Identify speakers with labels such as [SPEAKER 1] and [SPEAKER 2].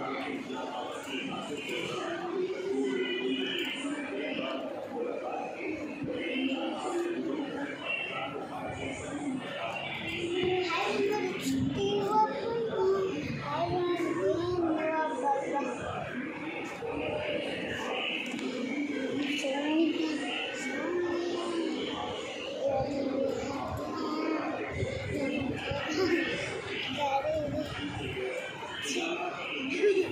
[SPEAKER 1] Thank you.
[SPEAKER 2] Gelado.